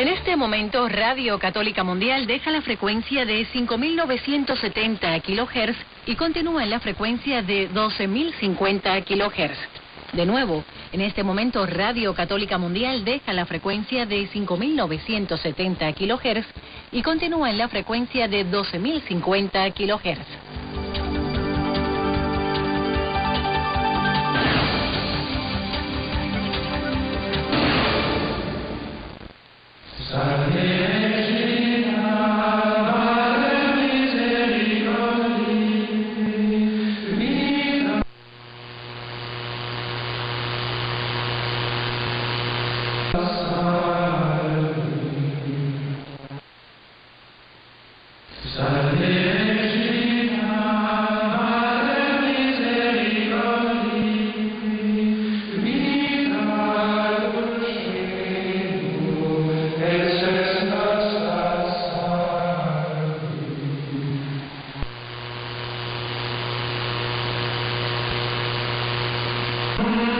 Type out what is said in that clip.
En este momento, Radio Católica Mundial deja la frecuencia de 5.970 kHz y continúa en la frecuencia de 12.050 kHz. De nuevo, en este momento Radio Católica Mundial deja la frecuencia de 5.970 kHz y continúa en la frecuencia de 12.050 kHz. Thank you.